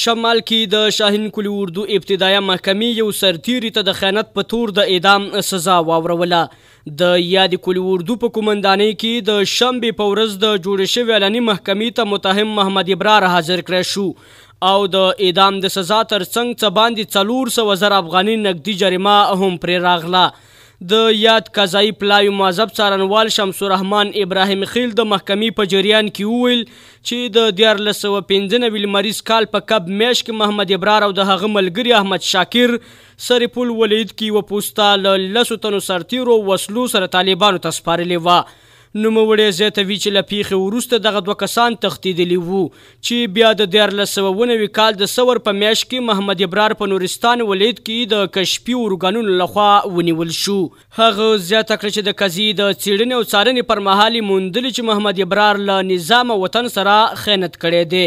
شمال کې د شاهین کلي اردو ابتدایه محکمې یو سرتیري ته د خیانت په تور د اعدام سزا واوروله. د یادې کلي اردو په قومندانۍ کې د شنبې په ورځ د جوړې شوې علني محکمې ته متهم محمد ابرار حاضر کړی شو او د اعدام د سزا ترڅنګ څه باندې څلور سوه زره افغانۍ نقدي جریمه هم پرې راغله. د یاد قضايي پلاوي معذب څارنوال شمس الرحمن ابراهیم خیل د محکمې په جریان کې وویل چې د دیارلس سوه پنځه نوي لمریز کال په کب میاشت کې محمد ابرار او د هغه ملګري احمد شاکر سرپل ولید کې یوه پوسته له لسو تنو سرتیرو وسلو سره طالبانو ته سپارلې وه. نوموړی زیاتوي چې له پېښې وروسته دغه دوه کسان تښتېدلي وو چې بیا د دیارلس سوه اووه نوي کال د ثور په میاشت کې محمد ابرار په نورستان ولید کې د کشفي ارګانونو له خوا ونیول شو. هغه زیاته کړه چې د قضیې د څېړنې او څارنې پر مهال یې موندلي چې محمد ابرار له نظام او وطن سره خیانت کړی دی.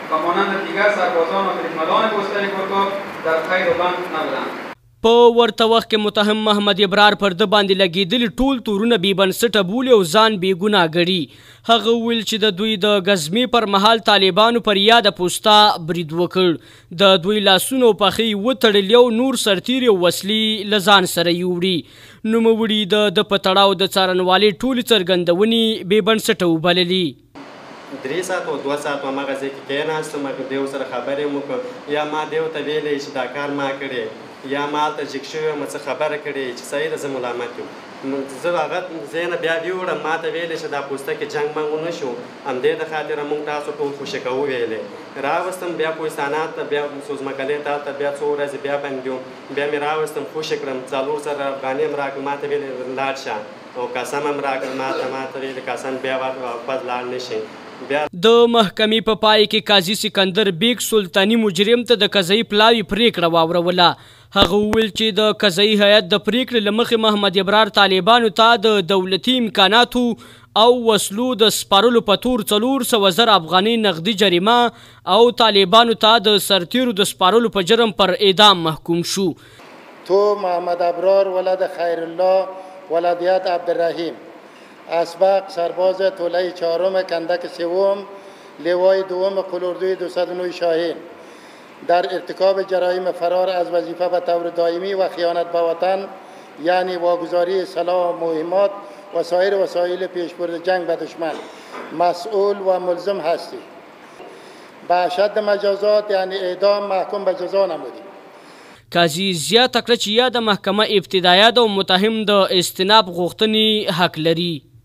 و مانند دیگر سربازان و بریدملان گستری پرتاب در قید و بند نبودند. په ورته وخت کې متهم محمد ابرار پر ده باندې لګېدلي ټول تورونه بې بنسټه بولي او ځان بې ګناه ګڼي. هغه وویل چې د دوی د ګزمې پر مهال طالبانو پر یاده پوسته برید وکړ، د دوی لاسونه او پښې یې وتړلي او نور سرتېري او وسلې له ځان سره یوړي. نوموړي د ده په تړاو د څارنوالۍ ټولې څرګندونې بې بنسټه وبللې. درې ساعتو او دوه ساعتو هماغه ځای کې کېناستم، هغه بېو سره خبرې مو کړ، یا ما بېو ته وېلې چې دا کار ما کړې، یا ما هلته جګ شوی وم څه خبره کړې یې چې صحیح ده زه ملامت یم، زه هغه ځای نه بیا ویوړم، ما ته وېلې چې دا پوسته کې جنګ منګ ونه شو، همدې د خاطره مونږ تاسو ټول خوشې کوو وېلې راوستم، بیا کوهستانات ته بیا سوزمکلې ته هلته بیا څو ورځې بیا بندي وم، بیا مې راوستم خوشې کړم، څلور زره افغانې هم راکړې، ما ته وېلې لاړ شه. او قسم هم راکړ ماته ما ترې د قسم بیا ورکړ او پز لاړ نه شي بیا. د محکمې په پای کې قاضي سکندر بېګ سلطاني مجرم ته د قضايي پلاوي پرېکړه واوروله. هغه وویل چې د قضايي هیئت د پرېکړې له مخې محمد ابرار طالبانو ته د دولتي امکاناتو او وسلو د سپارلو په تور څلور سوه زره افغانۍ نغدي جریمه او طالبانو ته د سرتېرو د سپارلو په جرم پر اعدام محکوم شو. تو محمد ابرار ولد خیرالله ولدیت عبدالرحیم اسبق سرباز توله چهارم کندک سوم لوای دوم قلوردوی دو صد و نو شاهین در ارتکاب جرایم فرار از وظیفه به طور دایمی و خیانت به وطن یعنی واگذاری سلاح و مهمات و سایر وسایل پیشبرد جنگ به دشمن مسئول و ملزم هستید به اشد مجازات یعنی اعدام محکوم به جزا نمودیم قاضي زیاته کړه چې یاده محکمه ابتدایه ده او متهم د استیناف غوښتنې حق لري.